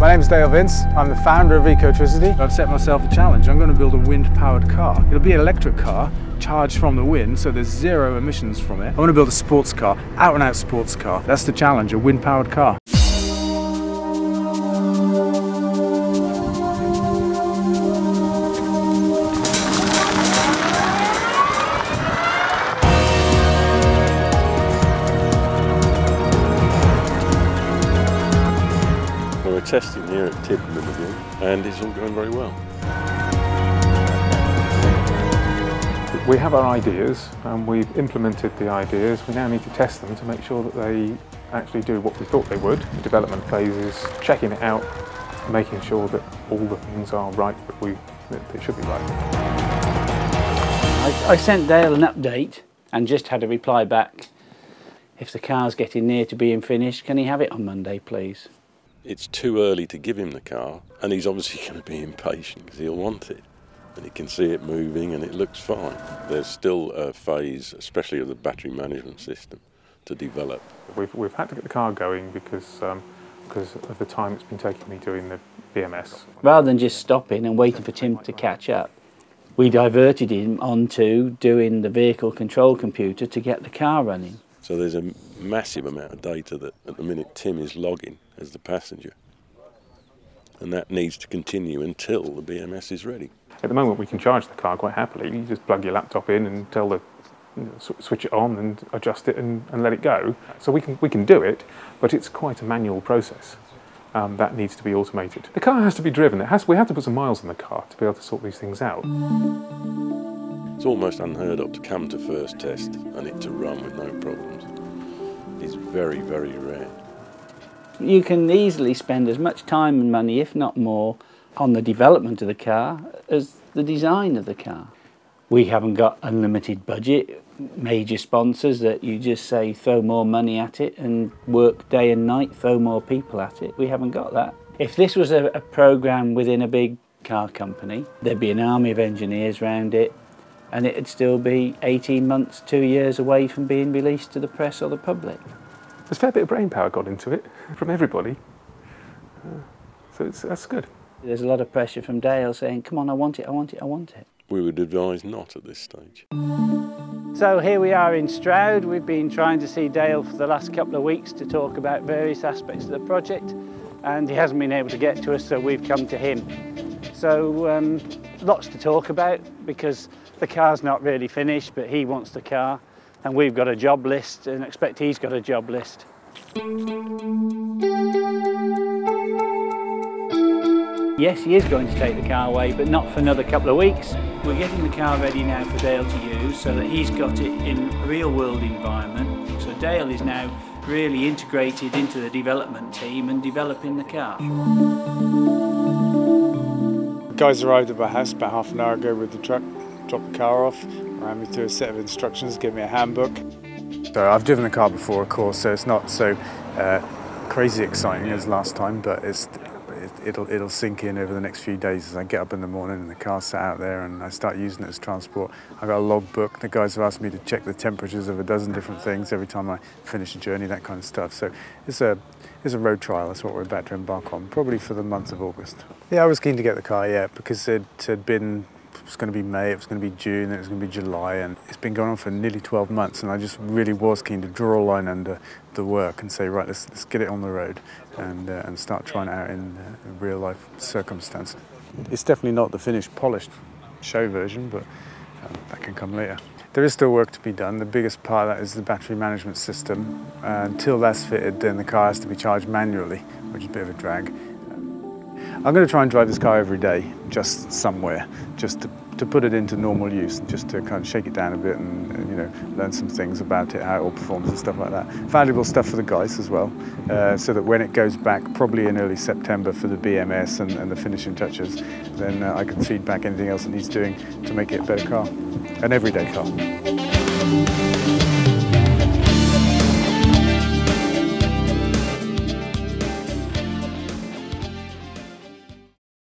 My name's Dale Vince. I'm the founder of Ecotricity. I've set myself a challenge. I'm going to build a wind-powered car. It'll be an electric car, charged from the wind, so there's zero emissions from it. I want to build a sports car, out-and-out sports car. That's the challenge, a wind-powered car. Testing here at Tiddenham again, and it's all going very well. We have our ideas and we've implemented the ideas. We now need to test them to make sure that they actually do what we thought they would. The development phase is checking it out, making sure that all the things are right that, we, that they should be right. I, I sent Dale an update and just had a reply back. If the car's getting near to being finished, can he have it on Monday, please? It's too early to give him the car, and he's obviously going to be impatient because he'll want it. And he can see it moving and it looks fine. There's still a phase, especially of the battery management system, to develop. We've, we've had to get the car going because, um, because of the time it's been taking me doing the BMS. Rather than just stopping and waiting for Tim to catch up, we diverted him onto doing the vehicle control computer to get the car running. So there's a massive amount of data that at the minute Tim is logging as the passenger. And that needs to continue until the BMS is ready. At the moment we can charge the car quite happily. You just plug your laptop in and tell the you know, sw- switch it on and adjust it and, and let it go. So we can, we can do it, but it's quite a manual process. Um, that needs to be automated. The car has to be driven. It has, we have to put some miles in the car to be able to sort these things out. It's almost unheard of to come to first test and it to run with no problems. It's very, very rare. You can easily spend as much time and money, if not more, on the development of the car as the design of the car. We haven't got unlimited budget, major sponsors that you just say throw more money at it and work day and night, throw more people at it. We haven't got that. If this was a, a program within a big car company, there'd be an army of engineers around it and it'd still be 18 months, two years away from being released to the press or the public. There's a fair bit of brain power got into it from everybody. Uh, so it's, that's good. There's a lot of pressure from Dale saying, come on, I want it, I want it, I want it. We would advise not at this stage. So here we are in Stroud. We've been trying to see Dale for the last couple of weeks to talk about various aspects of the project and he hasn't been able to get to us so we've come to him. So um, lots to talk about because the car's not really finished but he wants the car and we've got a job list and expect he's got a job list. Yes, he is going to take the car away, but not for another couple of weeks. We're getting the car ready now for Dale to use so that he's got it in a real world environment. So Dale is now really integrated into the development team and developing the car. Guys arrived at my house about half an hour ago with the truck, dropped the car off, ran me through a set of instructions, gave me a handbook. So I've driven the car before, of course, so it's not so uh, crazy exciting as last time, but it's it, it'll it'll sink in over the next few days as I get up in the morning and the car's sat out there and I start using it as transport. I've got a logbook. The guys have asked me to check the temperatures of a dozen different things every time I finish a journey, that kind of stuff. So it's a it's a road trial. That's what we're about to embark on, probably for the month of August. Yeah, I was keen to get the car, yeah, because it had been it was going to be May, it was going to be June, it was going to be July, and it's been going on for nearly 12 months. And I just really was keen to draw a line under the work and say, right, let's, let's get it on the road and, uh, and start trying it out in, uh, real life circumstances. It's definitely not the finished, polished show version, but um, that can come later. There is still work to be done. The biggest part of that is the battery management system. Uh, until that's fitted, then the car has to be charged manually, which is a bit of a drag. I'm going to try and drive this car every day, just somewhere, just to, to put it into normal use, just to kind of shake it down a bit and, and, you know learn some things about it, how it all performs and stuff like that. Valuable stuff for the guys as well, uh, so that when it goes back, probably in early September for the BMS and, and the finishing touches, then uh, I can feed back anything else it needs doing to make it a better car, an everyday car.